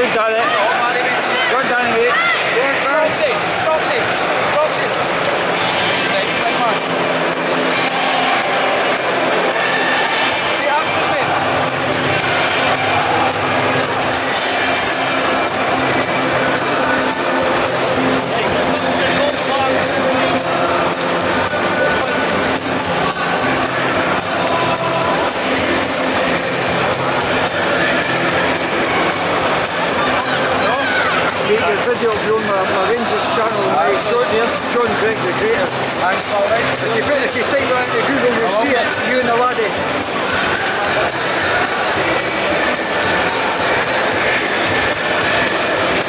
centrale Keep your video my, my Rangers channel, ah, mate. John, John Greig the creator. Ah, Thanks, alright. If you, if you type that into Google, you'll see it. You and the laddie. And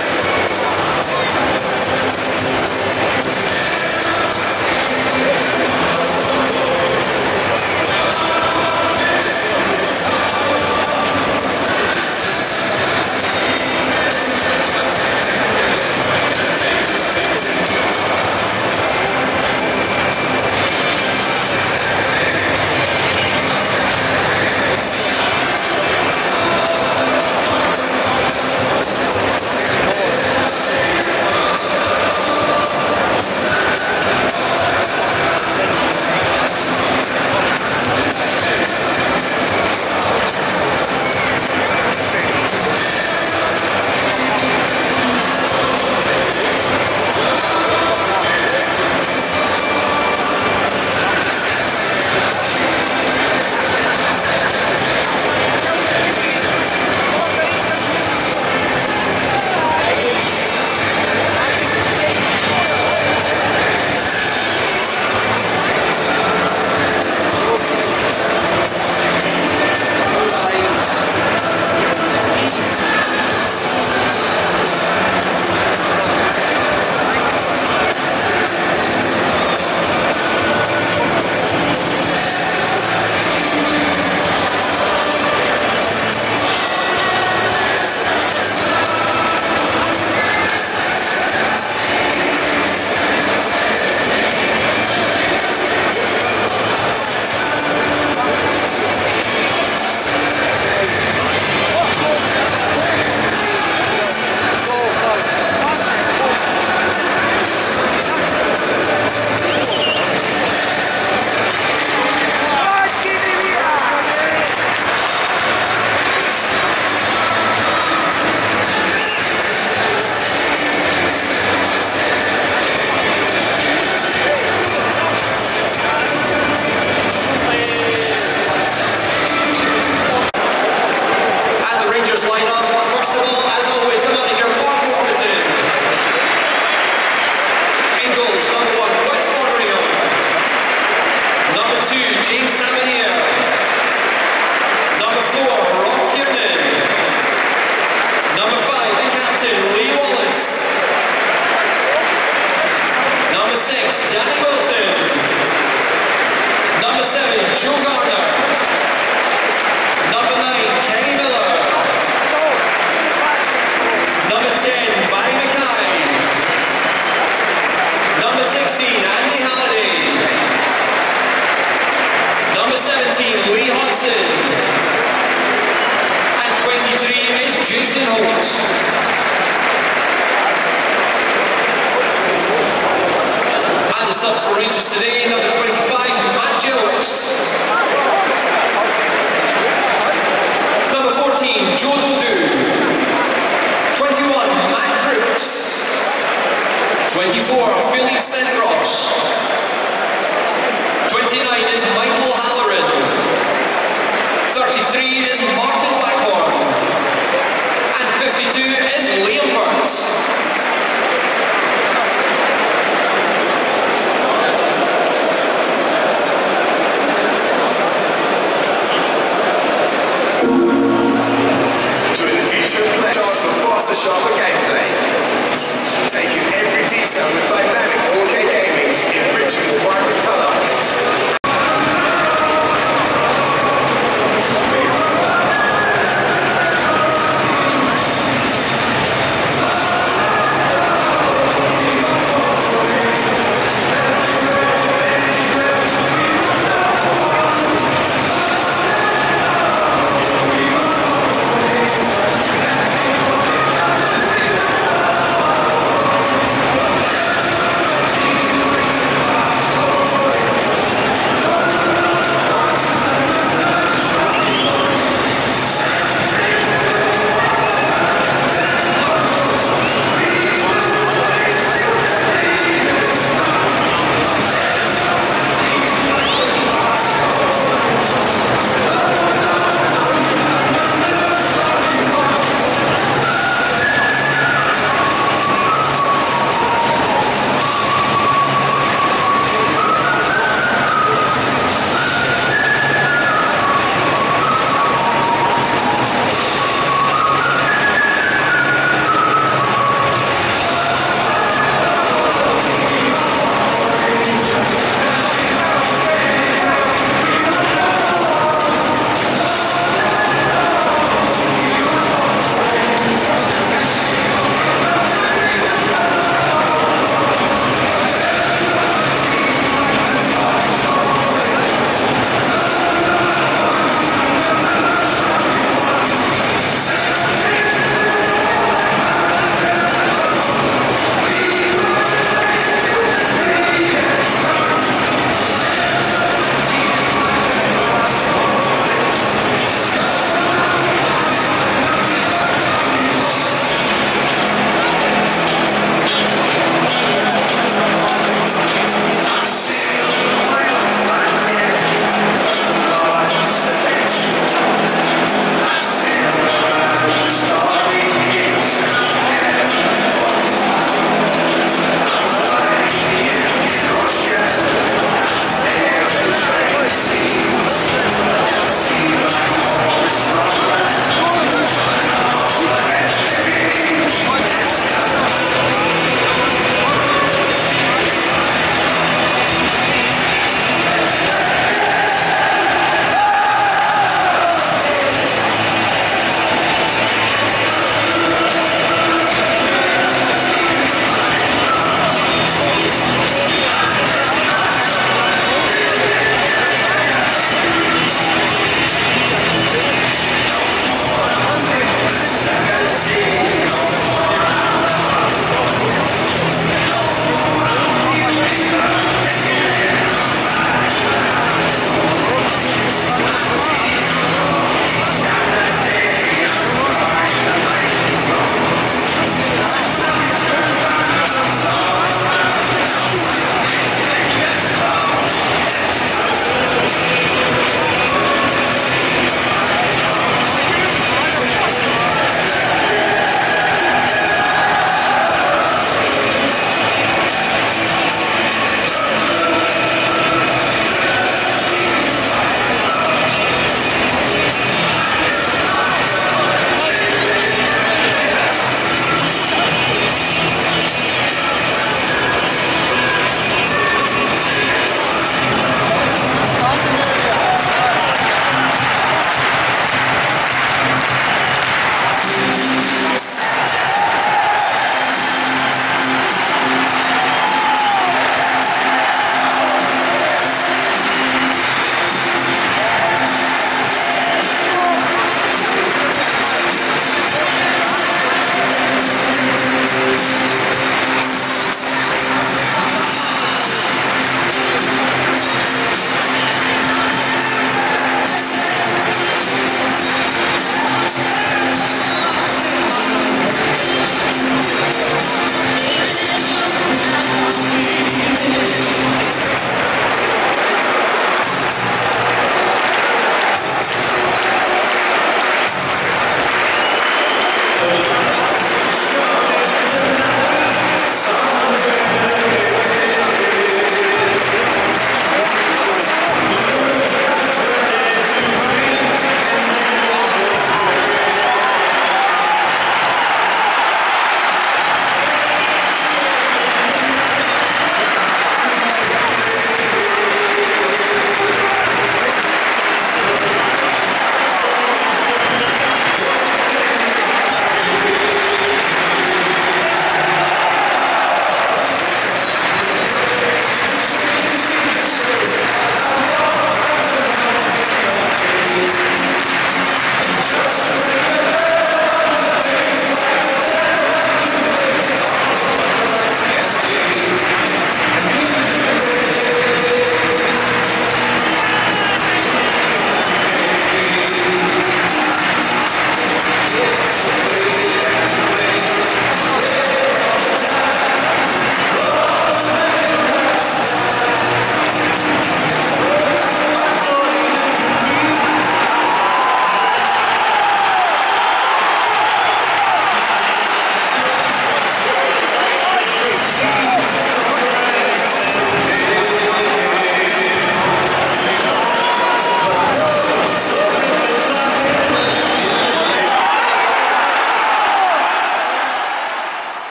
James Tavernier. Number four, Rob Kiernan. Number five, the captain, Lee Wallace. Number six, Danny Wilson. Number seven, Joe Garner. Holt. And the subs today, number 25,